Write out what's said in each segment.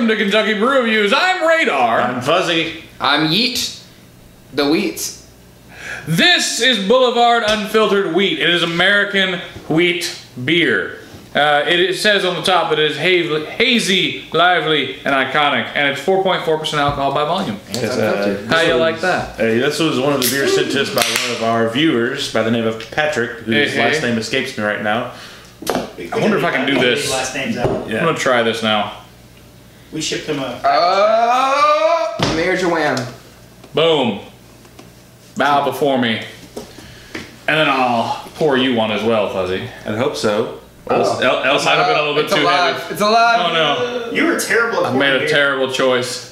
Welcome to Kentucky Brew Reviews. I'm Radar. I'm fuzzy. I'm Yeet, the wheat. This is Boulevard Unfiltered Wheat. It is American wheat beer. Uh, it, it says on the top that it is hazy, hazy, lively, and iconic, and it's 4.4% alcohol by volume. It's Yes, uh, unfiltered. How you like that? Hey, this was one of the beers sent to us by one of our viewers by the name of Patrick, whose Hey, hey. last name escapes me right now. I wonder if I can do this. Last names out. I'm gonna try this now. We shipped him a. Oh, Mayor Joanne. Boom. Bow before me. And then I'll pour you one as well, Fuzzy. I'd hope so. Oh. Else, el- else Might have been a I, little bit it's too alive. heavy. It's alive. Oh no. You were terrible at I made a pouring beer. terrible choice.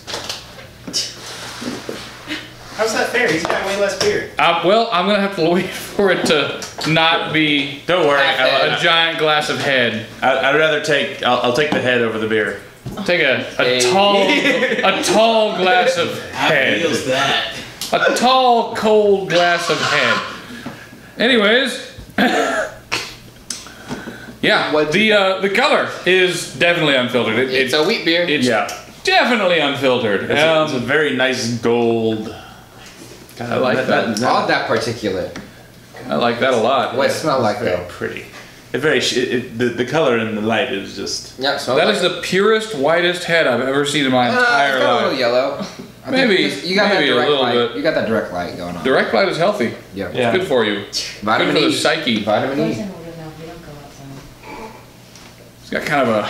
How's that fair? He's got way less beer. Uh, well, I'm gonna have to wait for it to not be don't worry. a, I, a giant glass of head. I, I'd rather take. I'll, I'll take the head over the beer. Take a, a Hey. tall a tall glass of head. How that? A tall, cold glass of head. Anyways, yeah, What- the uh, the color is definitely unfiltered. It, It's it- a wheat beer. it's Yeah. definitely unfiltered. It's, a, it's a Um, very nice gold. God, I like that. All that particulate. I like that a lot. What it smell like Very though? pretty. It's very. sh- It, it, the, the color in the light is just. Yeah, smells That like is the purest, whitest head I've ever seen in my Uh, it's entire got a little yellow. I Maybe- you got maybe a that direct little light. bit. You got that direct light going on. Direct light is healthy. Yeah. Yeah. Good for you. Vitamin Good for E. the psyche. Vitamin Goes E. in order now, we don't go outside. It's got kind of a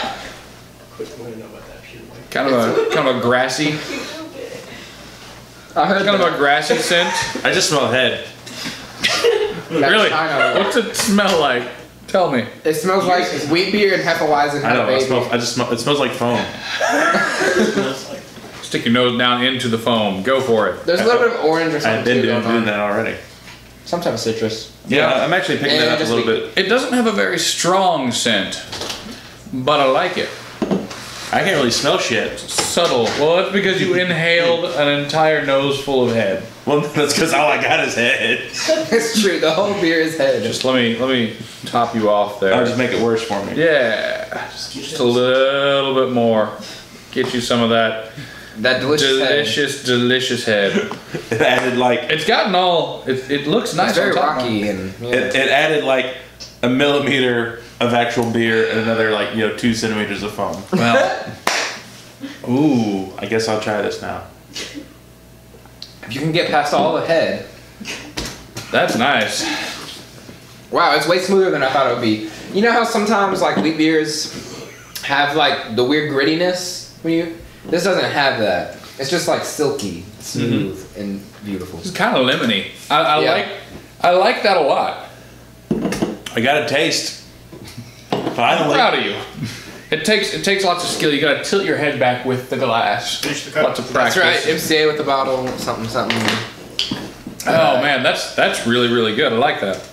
Quick, I want to know about that kind of a kind of a grassy, I heard kind of a grassy scent. I just smell head. That Really? China- What's it smell like? Tell me. It smells like wheat beer and Hefeweizen I had a don't know. It baby. smells, I just smell. It smells like foam. Stick your nose down into the foam. Go for it. There's a little bit of orange or something I've been too doing, going doing on. that already. Some type of citrus. Yeah, I'm actually picking Yeah, that up a little be- bit. It doesn't have a very strong scent, but I like it. I can't really smell shit. Subtle. Well, that's because you inhaled an entire nose full of head. Well, that's because all I got is head. it's true. The whole beer is head. Just let me let me top you off there. I'll just make it worse for me. Yeah, just a little bit more. Get you some of that that delicious, head. delicious, delicious head. It added like It's gotten all. It, it looks nice. It's very on top rocky and yeah. it, it added like a millimeter of actual beer and another like you know two centimeters of foam. Well, ooh, I guess I'll try this now. If you can get past all the head. that's nice. Wow, it's way smoother than I thought it would be. You know how sometimes like wheat beers have like the weird grittiness when you. This doesn't have that. It's just like silky, smooth, mm-hmm. and beautiful. It's kind of lemony. I, I Yeah. like. I like that a lot. I got a taste. I'm Finally. proud of you. It takes it takes lots of skill. You gotta tilt your head back with the glass. The cup. Lots of practice. That's practice. right. MCA with the bottle, something, something. Oh man, that's that's really really good. I like that.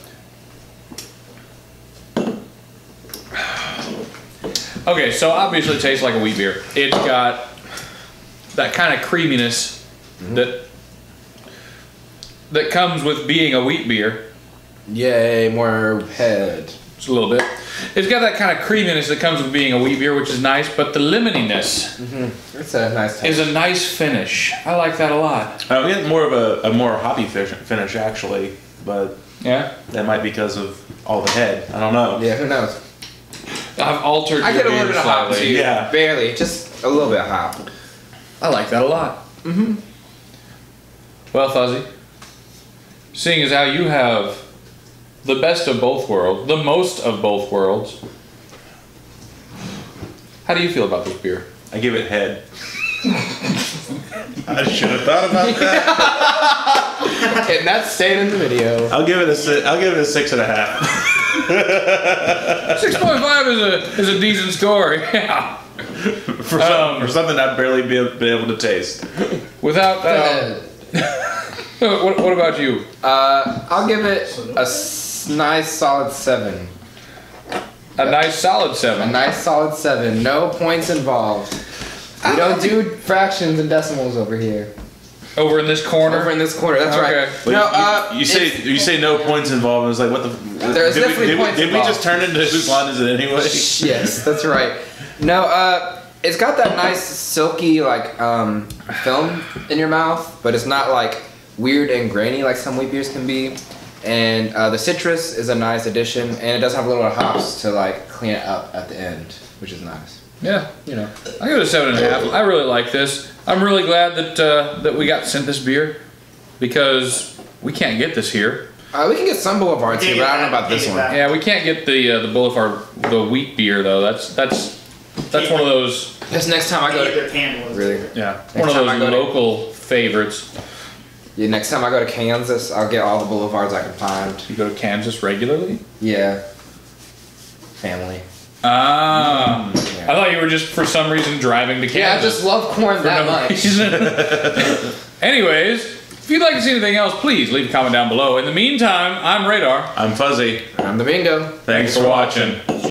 Okay, so obviously it tastes like a wheat beer. It's got that kind of creaminess mm-hmm. that that comes with being a wheat beer. Yay, more head. Just a little bit. It's got that kind of creaminess that comes with being a wheat beer, which is nice. But the lemoniness It's a nice taste. is a nice finish. I like that a lot. I'm getting more of a, a more hoppy fish, finish actually, but Yeah, that might be because of all the head. I don't know. yeah, who knows? I've altered. I your get a little beer bit of hop slightly. too. Yeah. Barely, just a little bit of hop. I like that a lot. Mm-hmm. Well, Fuzzy, seeing as how you have the best of both worlds, the most of both worlds, how do you feel about this beer? I give it head. I should have thought about that. and that's staying in the video. I'll give it a si- I'll give it a six and a half. Six point five is a is a decent score. Yeah. for, some, Um, for something I'd barely be, be able to taste. Without uh, what, what about you? Uh, I'll give it a s- nice solid seven. A nice solid seven. A nice solid seven. No points involved. We don't do fractions and decimals over here. Over in this corner. Over in this corner. That's Okay. right. But No, you, uh, you say you say no points involved. It's like what the? There's did definitely we, did, we- points did we just turn into whose line is it anyway? yes, that's right. No, uh, it's got that nice silky like um, film in your mouth, but it's not like weird and grainy like some wheat beers can be. And uh, the citrus is a nice addition, and it does have a little bit of hops to like clean it up at the end, which is nice. Yeah, You know. I give it a seven and a half. I really like this. I'm really glad that uh, that we got sent this beer because we can't get this here. Uh, we can get some boulevards here, but I don't know about this one. Yeah, we can't get the uh, the Boulevard the wheat beer though. That's that's that's one of those Just next time I go to Their can was really, yeah Next one of those I to- local favorites. Yeah, next time I go to Kansas, I'll get all the boulevards I can find. You go to Kansas regularly? Yeah. Family. Ah, Yeah. I thought you were just for some reason driving to Kansas. Yeah, I just love corn for that no much. Anyways, if you'd like to see anything else, please leave a comment down below. In the meantime, I'm Radar. I'm fuzzy. I'm the bingo. Thanks for watching.